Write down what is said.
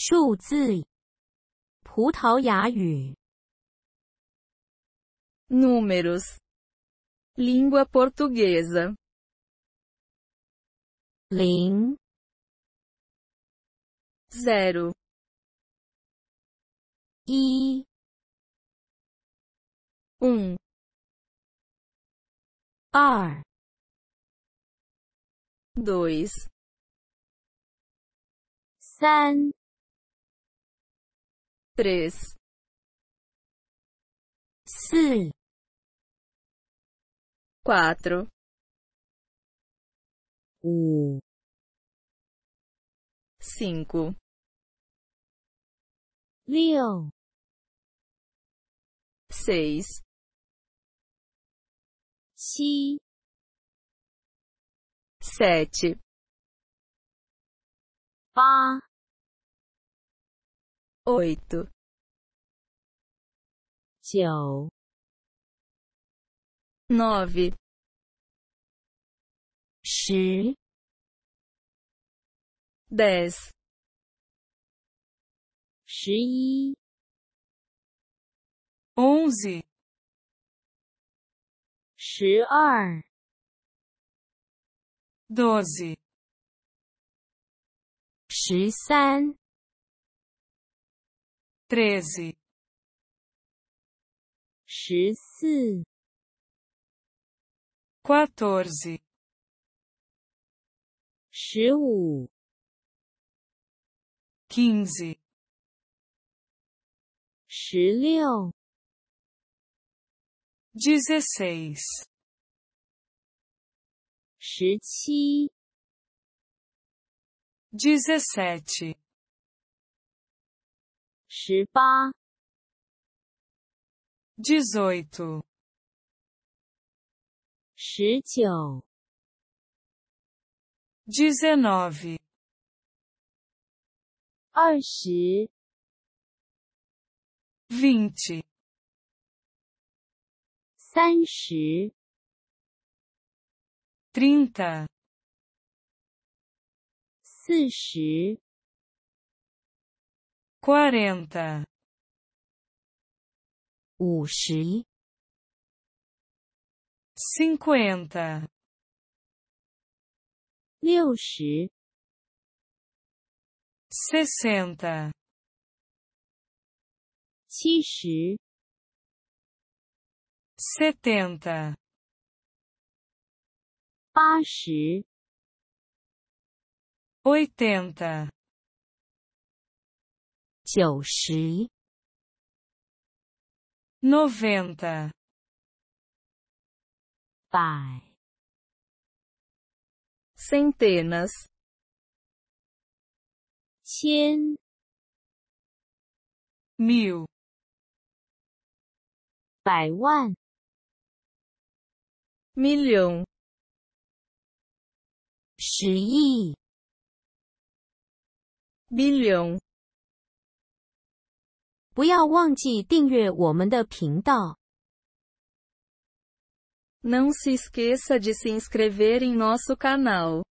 数字，葡萄牙语。Números. Língua portuguesa. 零、Zero, 一、um, 二、dois, 三、três, se, quatro, cinco, liu, seis, si, sete, pá, oito, Jiao. nove, Shi. dez, Shi. onze, Shi. Ar. doze, Shi. San treze, treze, quatorze, quinze, dezesseis, dezessete. 十八、dezoito, 十九、dezenove, 二十、vinte, 三十、trinta, 四十、quarenta, Ushi. cinquenta, Liushi. sessenta, Xishi. setenta, Bashi. oitenta 九十、noventa, 百、centenas, 千、mil, 百万、milhão, 十亿、bilhão. 不要忘记订阅我们的频道。 Não se esqueça de se inscrever em nosso canal.